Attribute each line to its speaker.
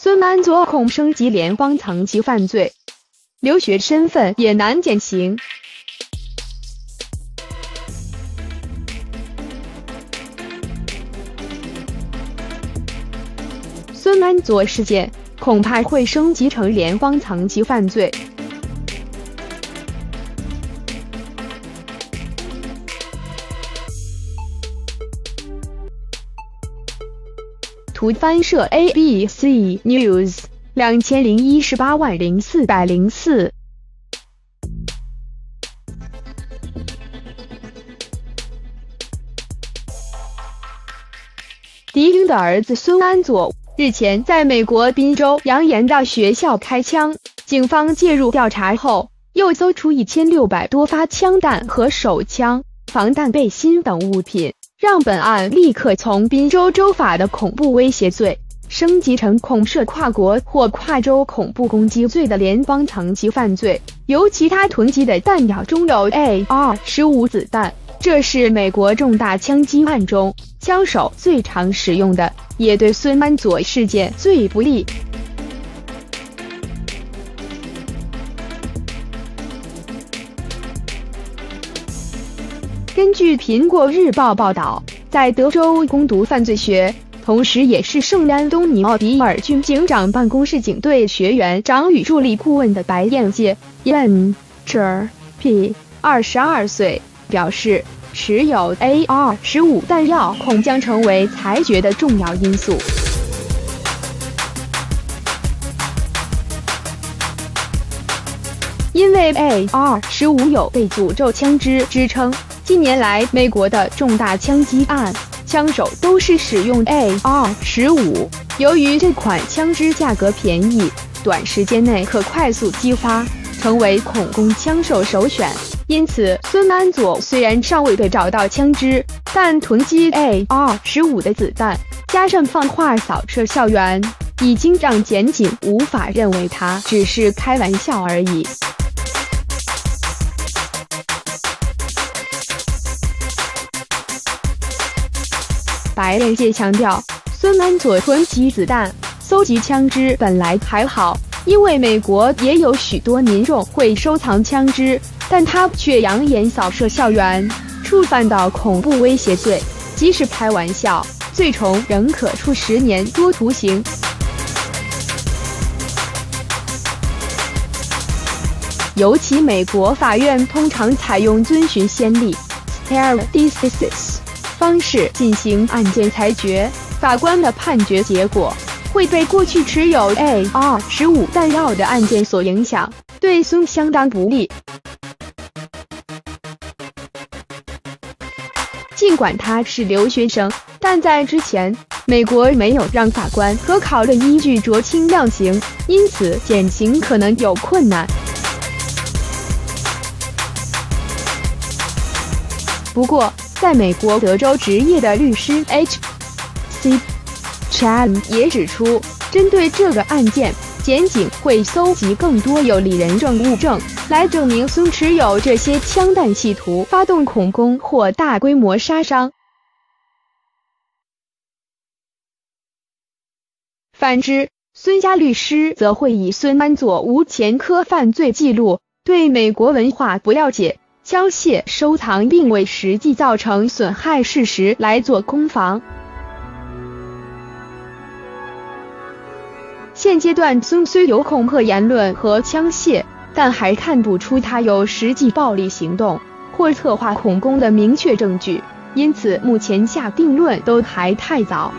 Speaker 1: 孙安佐恐升级联邦层级犯罪，留学身份也难减刑。孙安佐事件恐怕会升级成联邦层级犯罪。图翻摄 ABC News，两千零一十八万零四百零四。迪英的儿子孙安佐日前在美国宾州扬言到学校开枪，警方介入调查后，又搜出一千六百多发枪弹和手枪、防弹背心等物品。让本案立刻从宾州州法的恐怖威胁罪升级成恐涉跨国或跨州恐怖攻击罪的联邦层级犯罪。由其他囤积的弹药中有 AR 十五子弹，这是美国重大枪击案中枪手最常使用的，也对孙安佐事件最不利。根据苹果日报报道，在德州攻读犯罪学，同时也是圣安东尼奥比尔郡警长办公室警队学员长与助理顾问的白燕界 Yan Cher P，二十二岁，表示持有 AR 十五弹药恐将成为裁决的重要因素，因为 AR 十五有被诅咒枪支之称。近年来，美国的重大枪击案，枪手都是使用 AR 十五。由于这款枪支价格便宜，短时间内可快速激发，成为恐攻枪手首选。因此，孙安佐虽然尚未被找到枪支，但囤积 AR 十五的子弹，加上放话扫射校园，已经让检警无法认为他只是开玩笑而已。白链界强调，孙安佐囤积子弹、搜集枪支本来还好，因为美国也有许多民众会收藏枪支，但他却扬言扫射校园，触犯到恐怖威胁罪，即使开玩笑，最重仍可处十年多徒刑。尤其美国法院通常采用遵循先例 （stare decisis）。方式进行案件裁决，法官的判决结果会被过去持有 AR 十五弹药的案件所影响，对孙相当不利。尽管他是留学生，但在之前，美国没有让法官可考的依据酌轻量刑，因此减刑可能有困难。不过。在美国德州执业的律师 H. C. Chan 也指出，针对这个案件，检警会搜集更多有利人证物证，来证明孙持有这些枪弹，企图发动恐攻或大规模杀伤。反之，孙家律师则会以孙安佐无前科犯罪记录，对美国文化不了解。枪械收藏并未实际造成损害事实来做攻防。现阶段，孙虽有恐吓言论和枪械，但还看不出他有实际暴力行动或策划恐攻的明确证据，因此目前下定论都还太早。